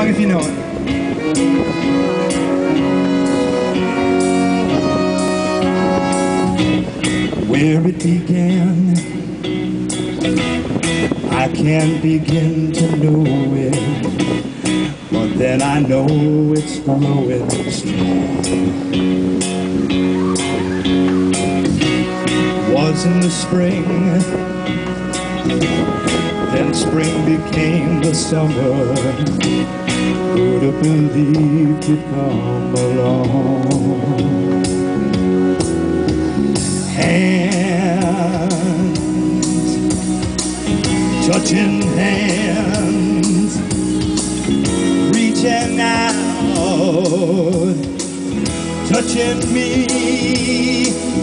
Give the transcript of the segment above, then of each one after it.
along if you know it. Where it began, I can't begin to know it, but then I know it's growing strong. Was in the spring, then spring became the summer. Who'd have believed you'd come along? Hands, touching hands, reaching out, touching me,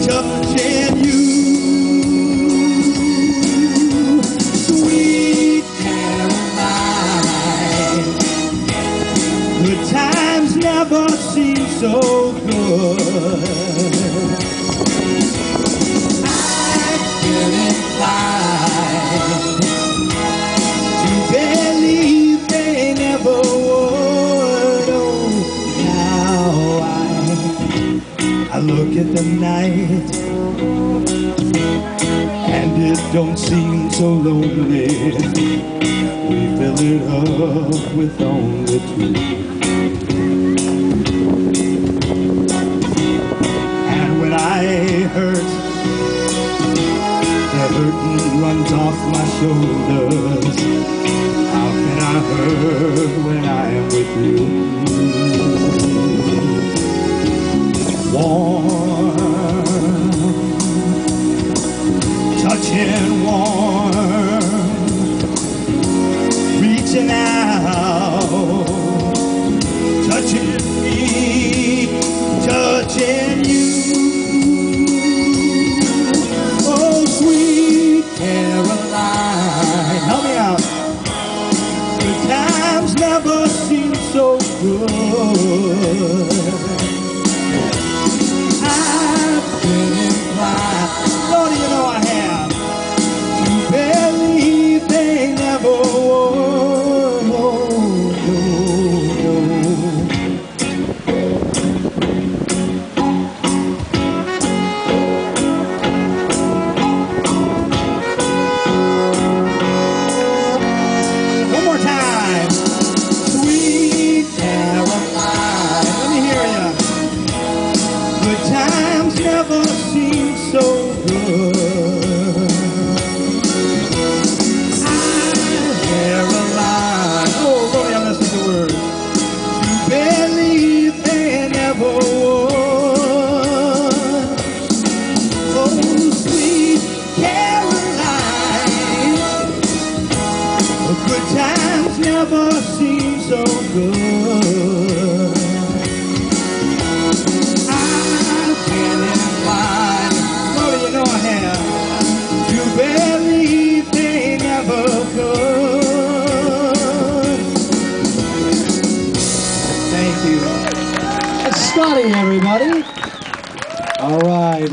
touching you. Never seem so good. to believe they never would. Oh, now I, I look at the night and it don't seem so lonely. We fill it up with only two. Hurt the burden runs off my shoulders. How can I hurt when I am with you? Warm, good. Never seem so good. Oh, I messed up the word. To believe they never. Oh, sweet Caroline. Good times never seem so good. Thank you. That's stunning, everybody. All right.